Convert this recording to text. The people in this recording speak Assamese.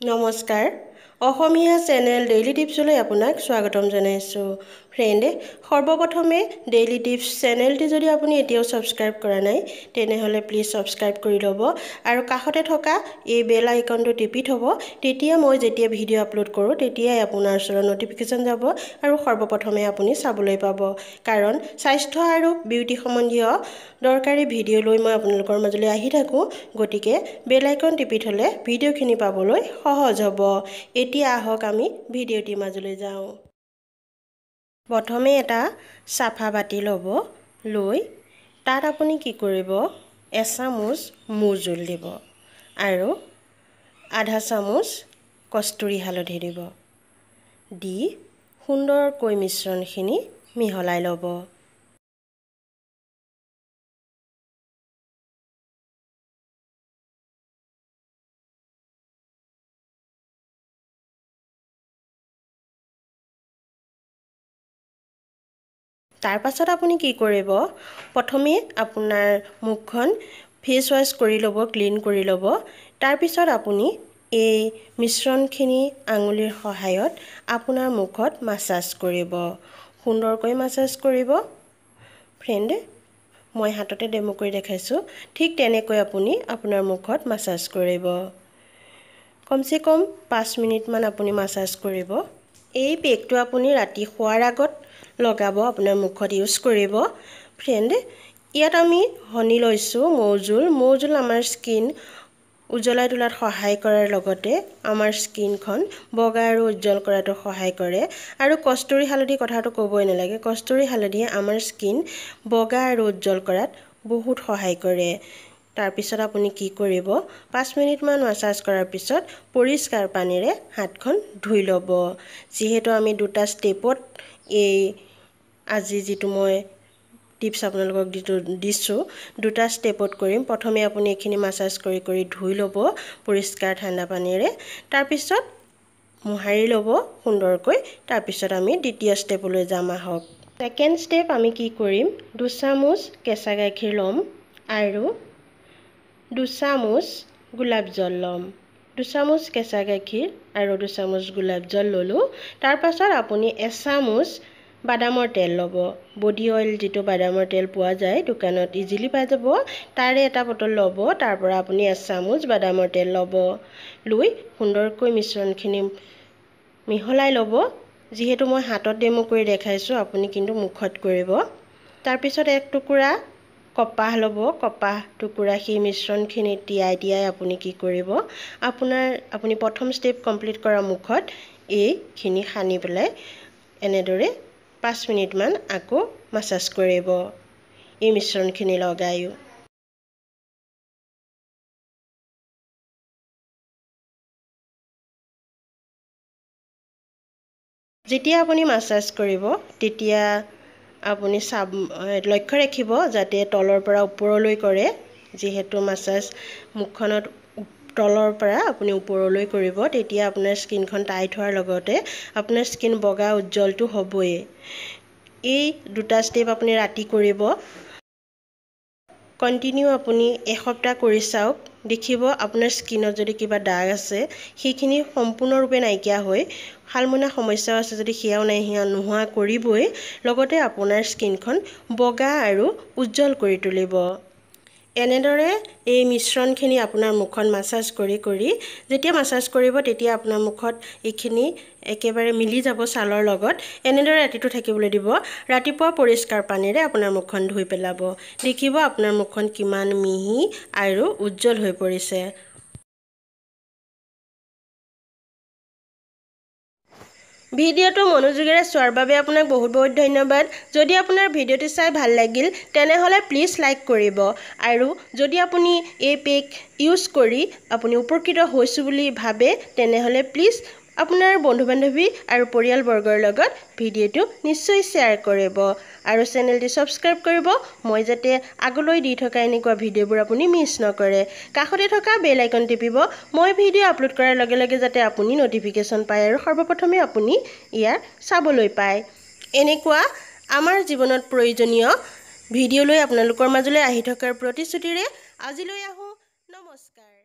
নমস্কাৰ। অসমীয়া চেনেল ডেইলি টিপছলৈ আপোনাক স্বাগতম জনাইছোঁ। ফ্ৰেণ্ড সৰ্বপ্ৰথমে ডেইলি টিপছ চেনেলটি যদি আপুনি এতিয়াও ছাবস্ক্ৰাইব কৰা নাই তেনেহ'লে প্লিজ ছাবস্ক্ৰাইব কৰি ল'ব আৰু কাষতে থকা এই বেল আইকনটো টিপি থ'ব। তেতিয়া মই যেতিয়া ভিডিঅ' আপলোড কৰোঁ তেতিয়াই আপোনাৰ ওচৰত ন'টিফিকেশ্যন যাব আৰু সৰ্বপ্ৰথমে আপুনি চাবলৈ পাব। কাৰণ স্বাস্থ্য আৰু বিউটি সম্বন্ধীয় দৰকাৰী ভিডিঅ' লৈ মই আপোনালোকৰ মাজলৈ আহি থাকোঁ। গতিকে বেল আইকন টিপি থ'লে ভিডিঅ'খিনি পাবলৈ সহজ হ'ব। এতিয়া আহক আমি ভিডিঅ'টিৰ মাজলৈ যাওঁ। প্ৰথমে এটা চাফা বাতি ল'ব লৈ তাত আপুনি কি কৰিব এচামুচ মৌজোল দিব আৰু আধা চামুচ কস্তুৰী হালধি দিব। দি সুন্দৰকৈ মিশ্ৰণখিনি মিহলাই ল'ব। তাৰ পাছত আপুনি কি কৰিব? প্ৰথমে আপোনাৰ মুখখন ফেচ ৱাছ কৰি ল'ব ক্লিন কৰি ল'ব। তাৰপিছত আপুনি এই মিশ্ৰণখিনি আঙুলিৰ সহায়ত আপোনাৰ মুখত মাছাজ কৰিব। সুন্দৰকৈ মাছাজ কৰিব। ফ্ৰেণ্ড মই হাততে ডেমো কৰি দেখাইছোঁ। ঠিক তেনেকৈ আপুনি আপোনাৰ মুখত মাছাজ কৰিব। কমচে কম পাঁচ মিনিটমান আপুনি মাছাজ কৰিব। এই পেকটো আপুনি ৰাতি শোৱাৰ আগত লগাব আপোনাৰ মুখত ইউজ কৰিব। ফ্ৰেণ্ড ইয়াত আমি শনি লৈছোঁ মৌজোল। মৌজোল আমাৰ স্কিন উজ্বলাই তোলাত সহায় কৰাৰ লগতে আমাৰ স্কিনখন বগা আৰু উজ্জ্বল কৰাতো সহায় কৰে। আৰু কস্তুৰী হালধি কথাটো ক'বই নালাগে। কস্তুৰী হালধিয়ে আমাৰ স্কিন বগা আৰু উজ্জ্বল কৰাত বহুত সহায় কৰে। তাৰপিছত আপুনি কি কৰিব? পাঁচ মিনিটমান মাছাজ কৰাৰ পিছত পৰিষ্কাৰ পানীৰে হাতখন ধুই ল'ব। যিহেতু আমি দুটা ষ্টেপত এই আজি যিটো মই টিপছ আপোনালোকক যিটো দিছোঁ দুটা ষ্টেপত কৰিম। প্ৰথমে আপুনি এইখিনি মাছাজ কৰি কৰি ধুই ল'ব পৰিষ্কাৰ ঠাণ্ডা পানীৰে। তাৰপিছত মোহাৰি ল'ব সুন্দৰকৈ। তাৰপিছত আমি দ্বিতীয় ষ্টেপলৈ যাম আহক। ছেকেণ্ড ষ্টেপ আমি কি কৰিম? দুচামুচ কেঁচা গাখীৰ ল'ম আৰু দুচামুচ গোলাপ জল ল'ম দুচামুচ কেঁচা গাখীৰ আৰু দুচামুচ গোলাপ জল ল'লোঁ তাৰপাছত আপুনি এচামুচ বাদামৰ তেল ল'ব বডি অইল যিটো বাদামৰ তেল পোৱা যায় দোকানত ইজিলি পাই যাব তাৰে এটা বটল ল'ব তাৰ পৰা আপুনি এচামুচ বাদামৰ তেল ল'ব লৈ সুন্দৰকৈ মিশ্ৰণখিনি মিহলাই ল'ব যিহেতু মই হাতত ডেমো কৰি দেখাইছোঁ আপুনি কিন্তু মুখত কৰিব তাৰপিছত এক টুকুৰা কপাহ ল'ব কপাহ টুকুৰা সেই মিশ্ৰণখিনি তিয়াই তিয়াই আপুনি কি কৰিব আপোনাৰ আপুনি প্ৰথম ষ্টেপ কমপ্লিট কৰা মুখত এইখিনি সানি পেলাই এনেদৰে পাঁচ মিনিটমান আকৌ মাছাজ কৰিব এই মিশ্ৰণখিনি লগায়ো। যেতিয়া আপুনি মাছাজ কৰিব তেতিয়া আপুনি চাব লক্ষ্য ৰাখিব যাতে তলৰ পৰা ওপৰলৈ কৰে। যিহেতু মাছাজ মুখখনত তলৰ পৰা আপুনি ওপৰলৈ কৰিব তেতিয়া আপোনাৰ স্কিনখন টাইট হোৱাৰ লগতে আপোনাৰ স্কিন বগা উজ্জ্বলটো হ'বই। এই দুটা ষ্টেপ আপুনি ৰাতি কৰিব। কণ্টিনিউ আপুনি এসপ্তাহ কৰি চাওক। দেখিব আপোনাৰ স্কিনত যদি কিবা দাগ আছে সেইখিনি সম্পূৰ্ণৰূপে নাইকিয়া হৈ শালমইনা সমস্যাও আছে যদি সেয়াও নাই সেয়া নোহোৱা কৰিবই লগতে আপোনাৰ স্কিনখন বগা আৰু উজ্জ্বল কৰি তুলিব। এনেদৰে এই মিশ্ৰণখিনি আপোনাৰ মুখত মাছাজ কৰি কৰি যেতিয়া মাছাজ কৰিব তেতিয়া আপোনাৰ মুখত এইখিনি একেবাৰে মিলি যাব ছালৰ লগত। এনেদৰে ৰাতিটো থাকিবলৈ দিব। ৰাতিপুৱা পৰিষ্কাৰ পানীৰে আপোনাৰ মুখখন ধুই পেলাব। দেখিব আপোনাৰ মুখখন কিমান মিহি আৰু উজ্জ্বল হৈ পৰিছে। ভিডিঅ'টো মনোযোগেৰে চোৱাৰ বাবে আপোনাক বহুত বহুত ধন্যবাদ। যদি আপোনাৰ ভিডিঅ'টো চাই ভাল লাগিল তেনেহ'লে প্লিজ লাইক কৰিব। আৰু যদি আপুনি এই পেক ইউজ কৰি আপুনি উপকৃত হৈছোঁ বুলি ভাবে তেনেহ'লে প্লিজ আপোনাৰ বন্ধু বান্ধৱী আৰু পৰিয়ালবৰ্গৰ লগত ভিডিঅ'টো নিশ্চয় শ্বেয়াৰ কৰিব আৰু চেনেলটি ছাবস্ক্ৰাইব কৰিব। মই যাতে আগলৈ দি থকা এনেকুৱা ভিডিঅ'বোৰ আপুনি মিছ নকৰে। কাষতে থকা বেল আইকন টিপিব। মই ভিডিঅ' আপলোড কৰাৰ লগে লগে যাতে আপুনি ন'টিফিকেশ্যন পায় আৰু সৰ্বপ্ৰথমে আপুনি ইয়াৰ চাবলৈ পায়। এনেকুৱা আমাৰ জীৱনত প্ৰয়োজনীয় ভিডিঅ' লৈ আপোনালোকৰ মাজলৈ আহি থকাৰ প্ৰতিশ্ৰুতিৰে আজিলৈ আহোঁ। নমস্কাৰ।